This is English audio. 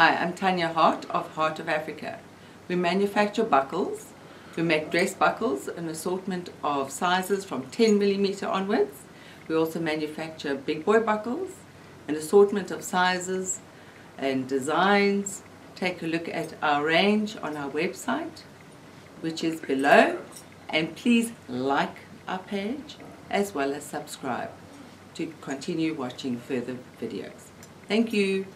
Hi, I'm Tanya Hart of Hart of Africa. We manufacture buckles. We make dress buckles, an assortment of sizes from 10 millimeter onwards. We also manufacture big boy buckles, an assortment of sizes and designs. Take a look at our range on our website, which is below. And please like our page as well as subscribe to continue watching further videos. Thank you.